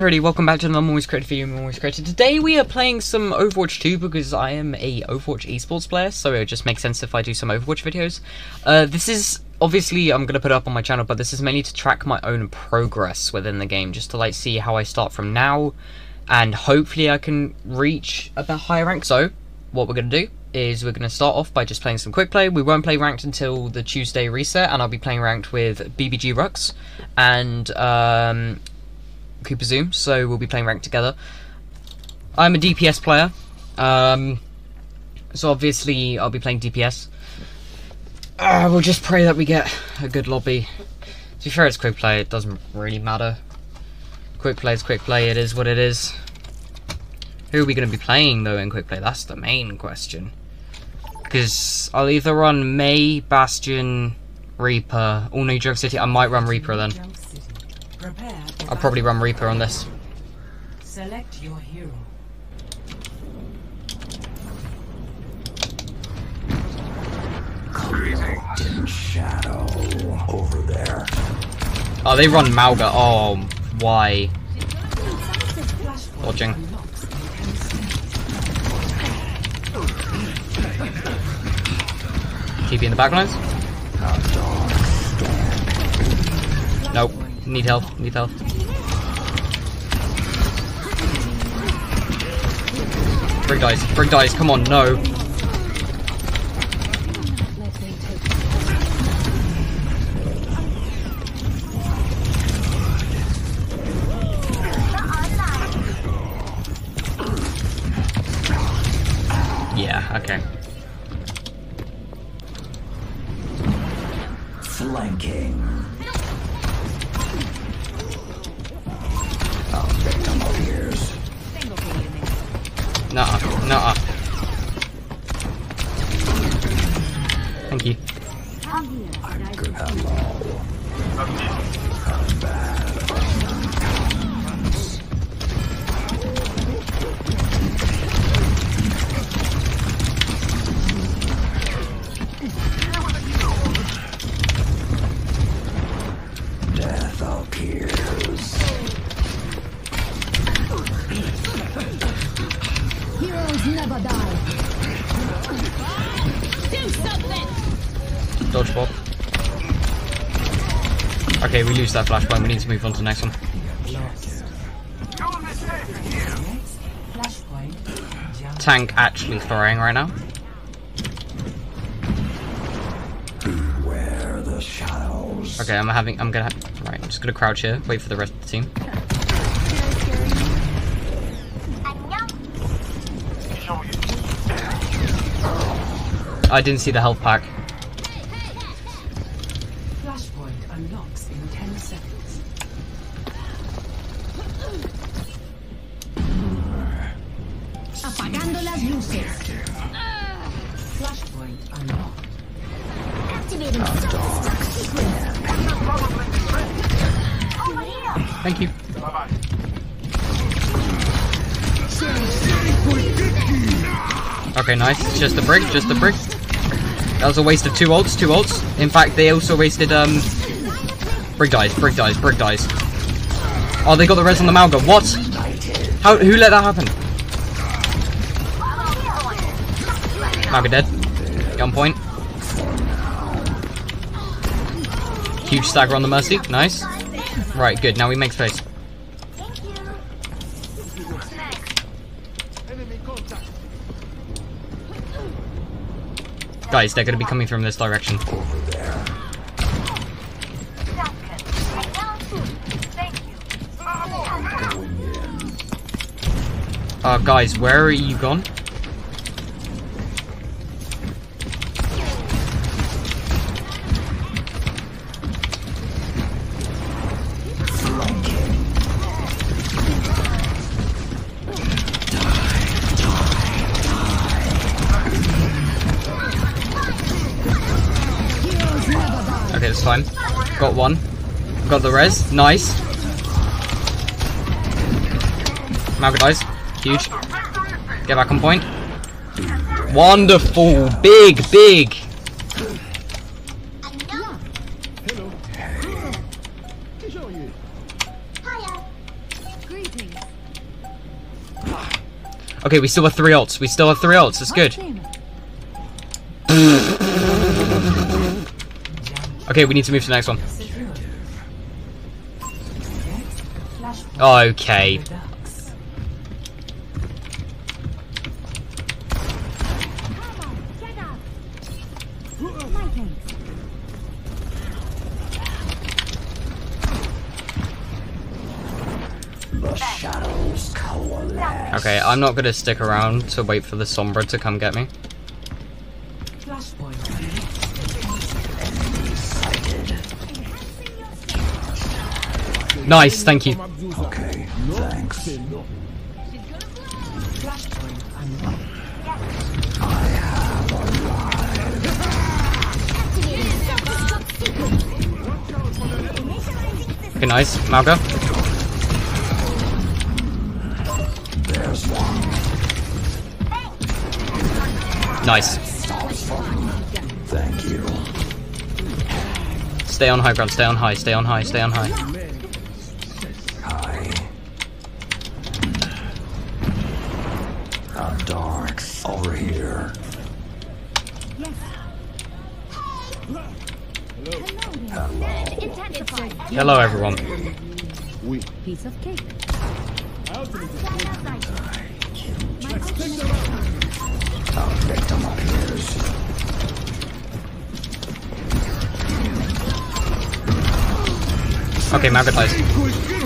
Alrighty, welcome back to the Always Created video, Always Created. Today we are playing some Overwatch 2 because I am a Overwatch esports player, so it just makes sense if I do some Overwatch videos. Uh, this is, obviously, I'm going to put it up on my channel, but this is mainly to track my own progress within the game, just to like see how I start from now, and hopefully I can reach a bit higher rank. So, what we're going to do is we're going to start off by just playing some quick play. We won't play ranked until the Tuesday reset, and I'll be playing ranked with BBG Rux, and um, Cooper Zoom, so we'll be playing ranked together. I'm a DPS player, um, so obviously I'll be playing DPS. Uh, we'll just pray that we get a good lobby. To be fair, it's quick play, it doesn't really matter. Quick play is quick play, it is what it is. Who are we going to be playing, though, in quick play? That's the main question. Because I'll either run Mei, Bastion, Reaper, or New York City. I might run Reaper then. I'll probably run Reaper on this. Select your hero. in shadow over there. Oh, they run Mauga. Oh, why? Dodging. TP in the backlines? Need help. Need help. Brig dies. Brig dies. Come on, no. Lose that flashpoint. We need to move on to the next one. Tank actually throwing right now. Beware the shadows. Okay, I'm having. I'm gonna. Right, I'm just gonna crouch here. Wait for the rest of the team. I didn't see the health pack. Flashpoint unlocks Apagando las luces. Flashpoint unlocked. Activating Thank you. Bye-bye. Okay, nice. It's just a brick, just a brick. That was a waste of two ults, two ults. In fact, they also wasted, um... Brig dies, brick dies, brick dies. Oh, they got the res on the Mauga. What? How? Who let that happen? Mauga dead. Gun point. Huge stagger on the Mercy. Nice. Right, good. Now we make space. Guys, they're gonna be coming from this direction. Uh, guys, where are you gone? Okay, that's fine. Got one. Got the res. Nice. Mauga dies. Huge. Get back on point. Wonderful. Big, big. Okay, we still have three ults. We still have three ults. That's good. Okay, we need to move to the next one. Okay. Redux. Get up. My thanks. The shadows coalesce. Okay, I'm not gonna stick around to wait for the Sombra to come get me. Nice, thank you. Okay, thanks. Flashpoint unlocked. Activating. Okay, nice. Mauga. There's one. Nice. Thank you. Stay on high ground, stay on high, stay on high, stay on high. A dark over here. Intensify. Hello, everyone. Piece of cake. A victim appears. Okay, Mauga dies.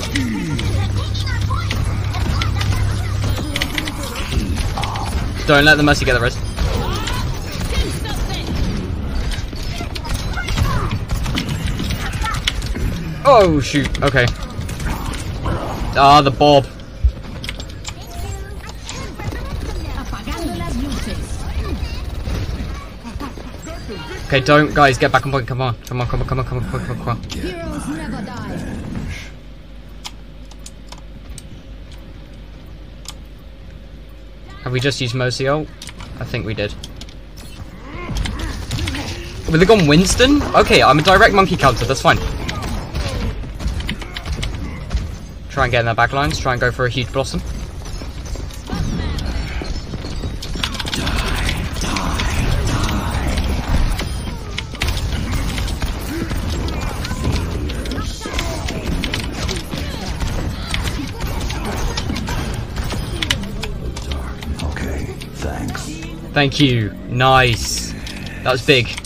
Don't let the Mercy get the rest. Oh shoot, okay. Ah, the Bob. Okay, don't guys get back on point, come on. Come on, come on, come on, come on, come on, come on, come on. Have we just used Mercy ult? I think we did. Have they gone Winston? Okay, I'm a direct monkey counter, that's fine. Try and get in their backlines, try and go for a huge blossom. Thank you. Nice. That was big.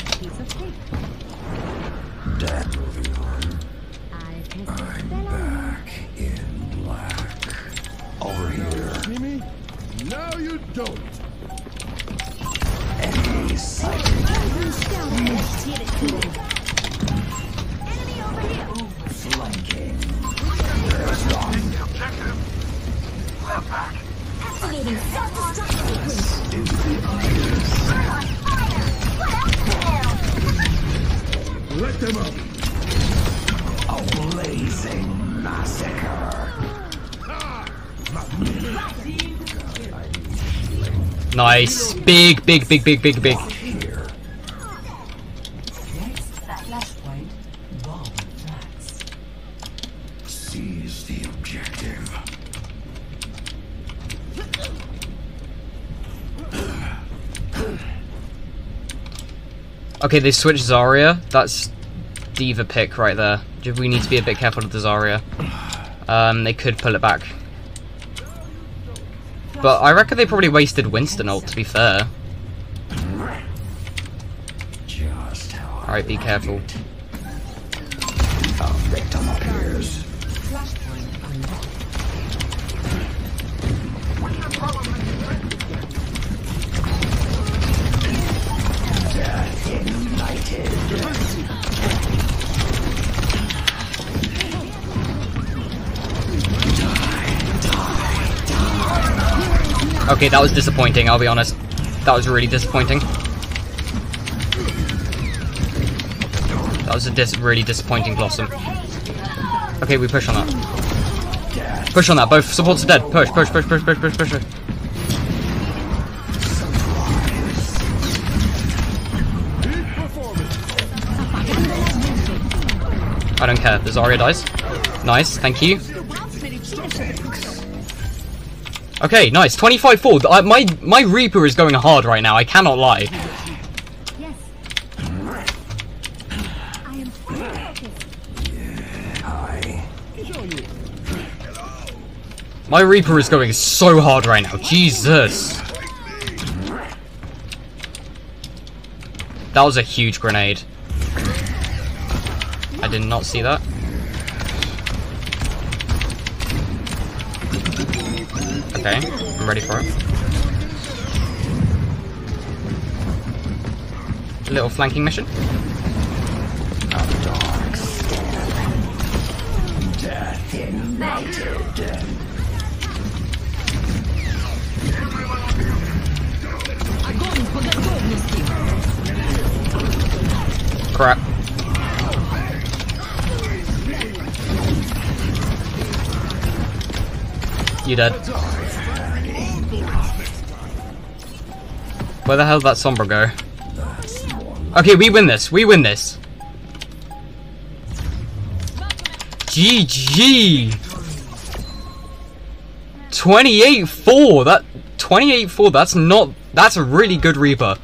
Nice. Big, big, big, big, big, big. Here. Next. Flashpoint. Bomb flats. Seize the objective. Okay, they switched Zarya. That's D.Va pick right there. We need to be a bit careful with the Zarya. Um, they could pull it back. But I reckon they probably wasted Winston ult, to be fair. Alright, be careful. Okay, that was disappointing, I'll be honest. That was really disappointing. That was a dis really disappointing Blossom. Okay, we push on that. Push on that, both supports are dead. Push, push, push, push, push, push, push. push. I don't care, the Zarya dies. Nice, thank you. Okay, nice. 25 4. I, my, my Reaper is going hard right now, I cannot lie. My Reaper is going so hard right now. Jesus. That was a huge grenade. I did not see that. Okay, I'm ready for it. Little flanking mission. Dark stare. Death ignited. Crap. You dead. Where the hell did that Sombra go? Okay, we win this. We win this. GG! 28-4! That... 28-4, that's not... That's a really good Reaper.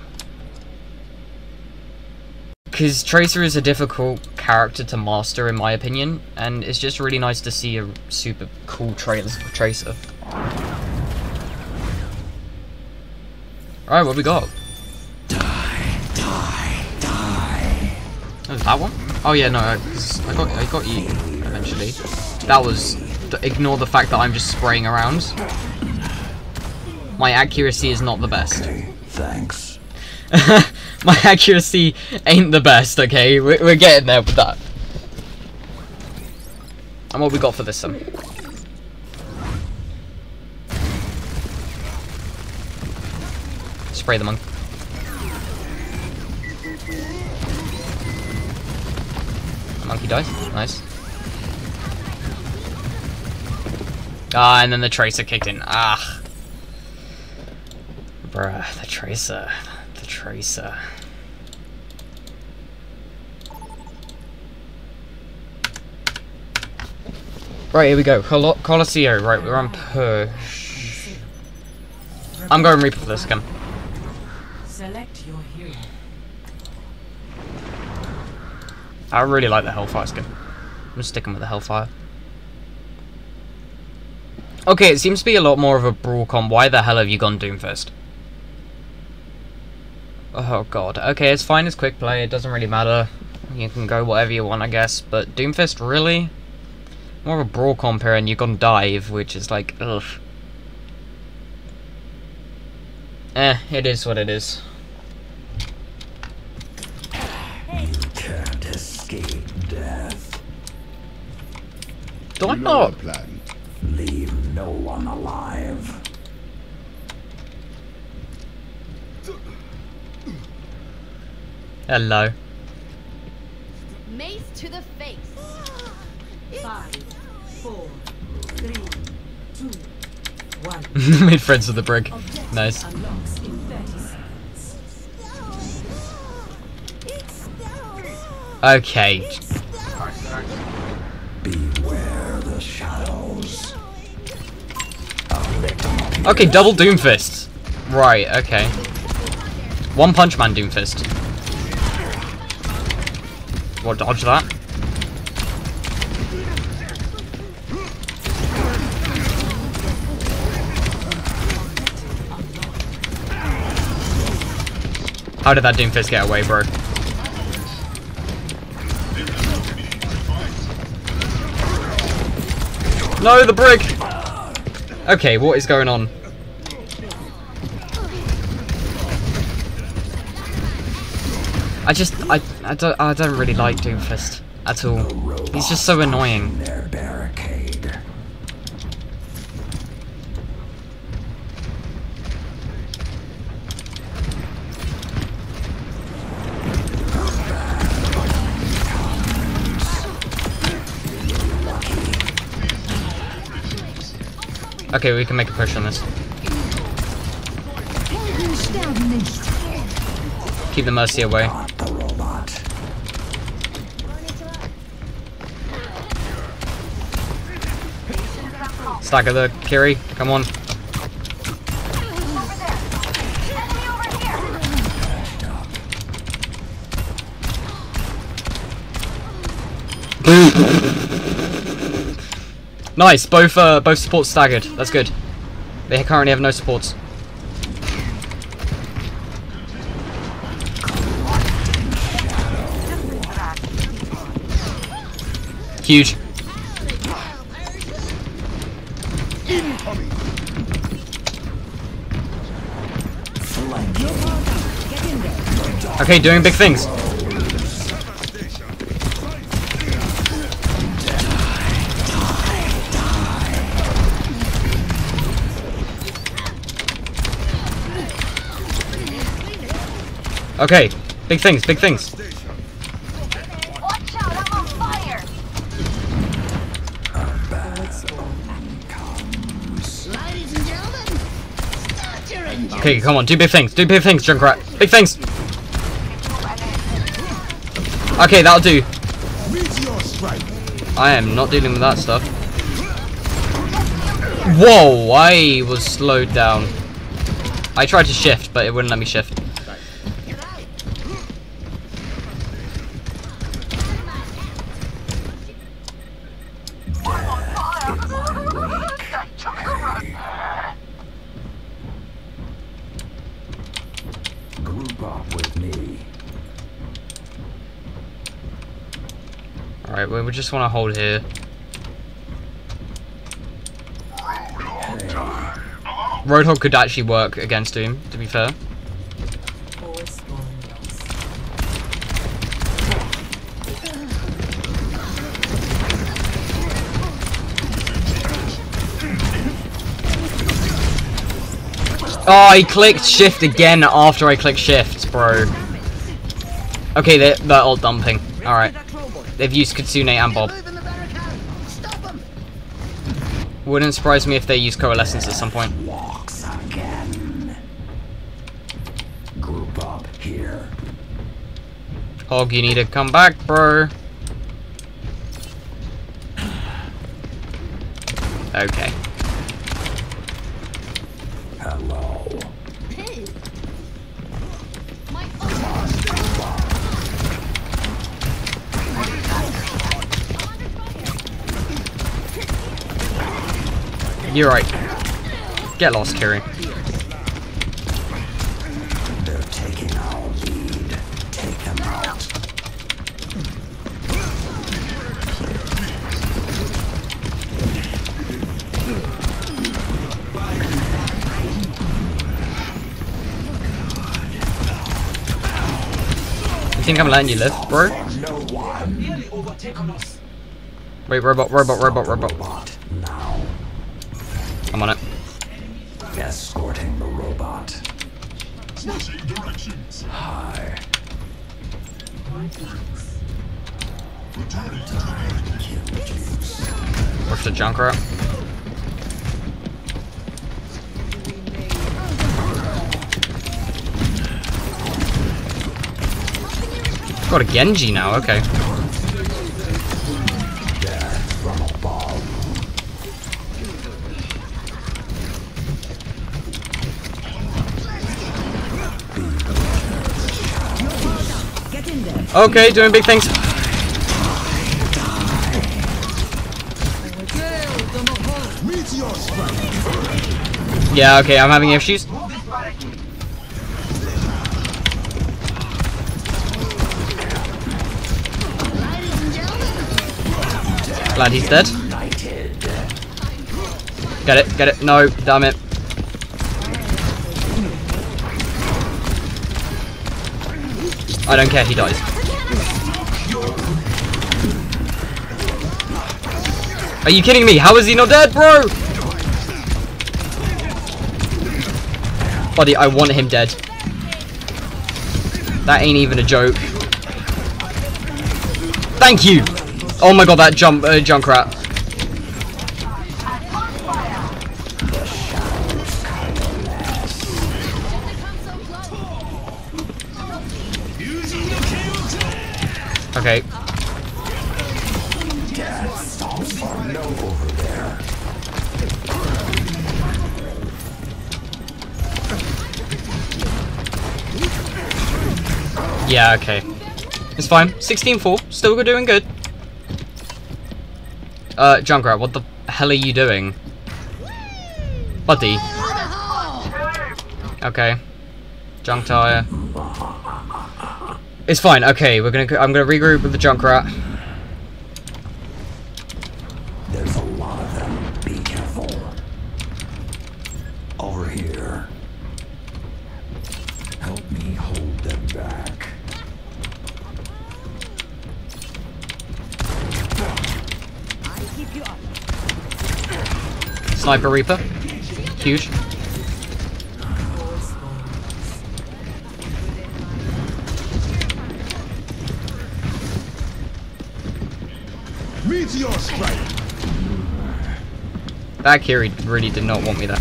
Because Tracer is a difficult character to master, in my opinion, and it's just really nice to see a super cool tra Tracer. Alright, what we got? Die, die, die. Oh, that one? Oh yeah, no, I, I got I got you eventually. That was ignore the fact that I'm just spraying around. My accuracy is not the best. Okay, thanks. My accuracy ain't the best. Okay, we're, we're getting there with that. And what we got for this one? Spray the monk. The monkey dies. Nice. Ah, and then the tracer kicked in. Ah. Bruh, the tracer. The tracer. Right, here we go. Col Colosseo. Right, we're on push. I'm going Reaper for this again. Your hero. I really like the Hellfire skin. I'm sticking with the Hellfire. Okay, it seems to be a lot more of a brawl com. Why the hell have you gone Doomfist? Oh god. Okay, it's fine as quick play. It doesn't really matter. You can go whatever you want, I guess. But Doomfist, really? More of a brawl comp here, and you've gone dive, which is like, ugh. Eh, it is what it is. Escape death. Do I know not? plan. Leave no one alive. Hello. Mace to the face. Five, four, three, two, one. Made friends with the brick. Nice. Okay. Beware the shadows. Okay, double Doomfist. Right, okay. One Punch Man Doomfist. What, dodge that? How did that Doomfist get away, bro? No, the brick! Okay, what is going on? I just, I, I don't, I don't really like Doomfist at all. He's just so annoying. Okay, we can make a push on this. Keep the Mercy away. Stagger the Kiri. Come on. Nice. Both uh, both supports staggered. That's good. They currently have no supports. Huge. Okay, doing big things. Okay, big things, big things. Okay, come on, do big things, do big things, Junkrat. Big things! Okay, that'll do. I am not dealing with that stuff. Whoa, I was slowed down. I tried to shift, but it wouldn't let me shift. Just want to hold here. Roadhog could actually work against Doom, to be fair. Oh, I clicked shift again after I clicked shift, bro. Okay, they're, they're all dumping. Alright. They've used Kitsune and Bob. Wouldn't surprise me if they use Coalescence at some point. Walks again. Group up here. Hog, you need to come back, bro. Okay. You're right. Get lost, Kiri. They're taking our lead. Take them out. You think I'm letting you live, bro? Wait, robot, robot, robot, robot. The Junkrat. Got a Genji now, okay. Okay, doing big things. Yeah, okay, I'm having issues. Glad he's dead. Get it, get it. No, damn it. I don't care, he dies. Are you kidding me? How is he not dead, bro? Buddy, I want him dead. That ain't even a joke. Thank you! Oh my god, that jump, uh, Junkrat. Okay. Yeah, okay. It's fine. 16-4. Still doing good. Uh, Junkrat, what the hell are you doing? Buddy. Okay. Junk tire. It's fine. Okay, we're gonna. I'm gonna regroup with the Junkrat. Sniper Reaper. Huge. Meteor strike. That Kiri really did not want me there.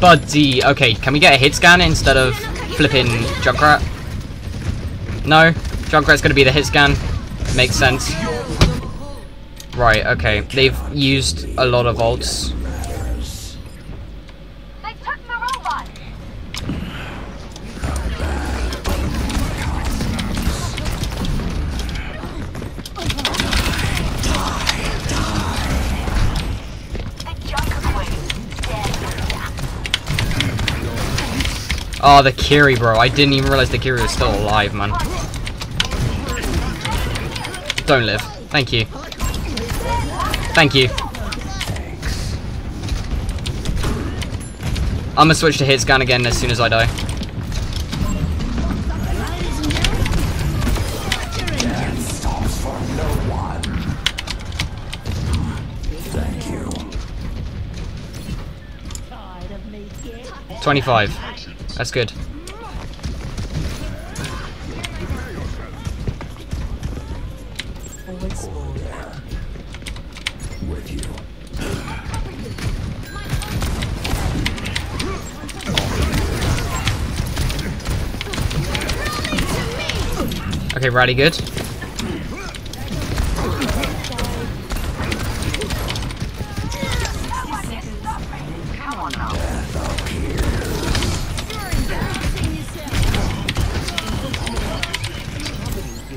Buddy, okay, can we get a hit scan instead of flipping Junkrat? No, Junkrat's gonna be the hit scan. Makes sense. Right, okay, they've used a lot of ults. They the robot. The Junker Queen dead. Oh, the Kiri, bro. I didn't even realize the Kiri was still alive, man. Don't live. Thank you. Thank you. I'm gonna switch to hit scan again as soon as I die. Thank you. 25. That's good. Okay, Rally good.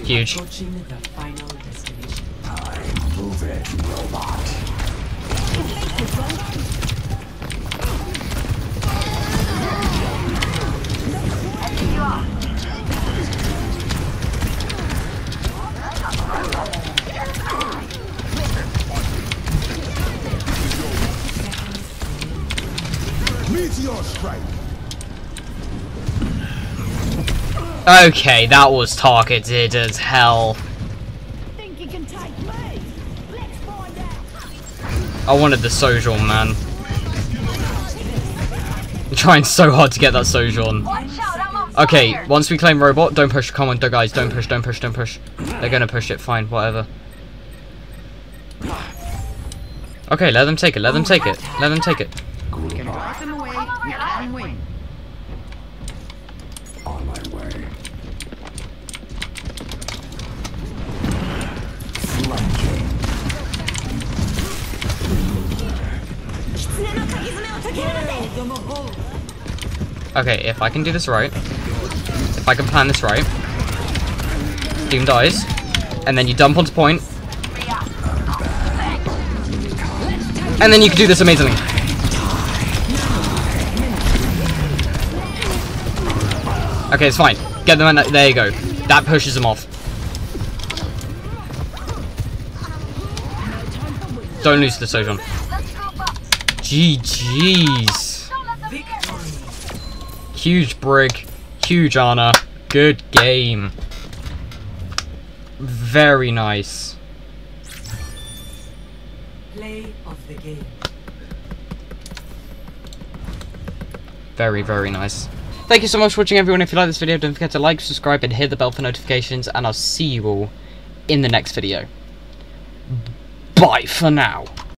Huge. Okay, that was targeted as hell. Think you can take me? Let's find out. I wanted the Sojourn, man. I'm trying so hard to get that Sojourn. Watch out, I'm on fire. Okay, once we claim robot, don't push. Come on, don't- guys, don't push, don't push, don't push. They're gonna push it. Fine, whatever. Okay, let them take it. Let them oh, take it. Let them take it. Okay, if I can do this right, if I can plan this right, Doom dies, and then you dump onto point, and then you can do this amazingly. Okay, it's fine. Get them in. There you go. That pushes them off. Don't lose the. Let's. GG's. Huge brig, huge honor, good game. Very nice. Play of the game. Very, very nice. Thank you so much for watching everyone. If you like this video, don't forget to like, subscribe, and hit the bell for notifications, and I'll see you all in the next video. Bye for now.